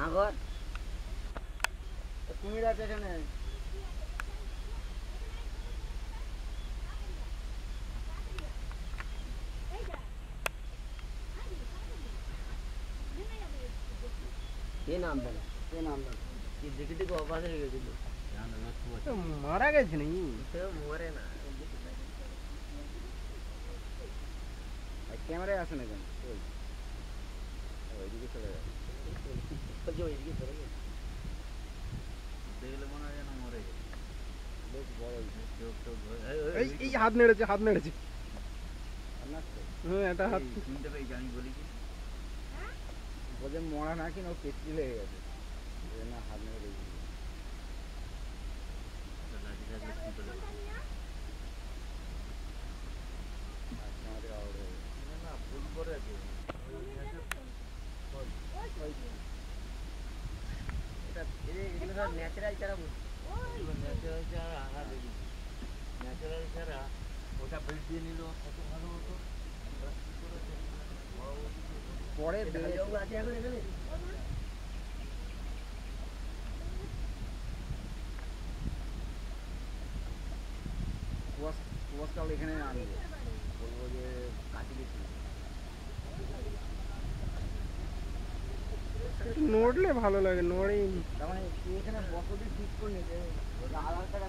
সাগর। কুমির আছে এখানে। না হয়ে মারা গেছে কেউ মরে না। ক্যামেরায় আসে না কেন? ওই। ওইদিকে চলে যাবে বলছে ওইদিকে ধরে গেছে দেখলে মনে হয় যেন মরে গেছে। বেশ বড় চোখ টোক এই এই হাত নেড়েছে হাত নেড়েছে। হ্যাঁ এটা হাত শুনতে পেয়েছি আমি বলি কি? বলছে মরা না কিনা ও পেট্রি লেগে গেছে। না হাত মেরে এগুলো সব ন্যাচারাল চারা ন্যাচারাল ছাড়া আঘাত দেখি ন্যাচারাল ছাড়া ওটা বেড দিয়ে নিল কত ভালো হতো আমরা কি করে দেখলাম? পরবর্তীতে পরে এটা বেড়ে- জঙ্গল আছে এখন এখানে কুয়াশ কুয়াশটাও এখানে আনবো বলবো যে কাটি গেছি নড়লে ভালো লাগে নড়েই মানে এখানে বসতি ঠিক করে নিতে আধার কার্ড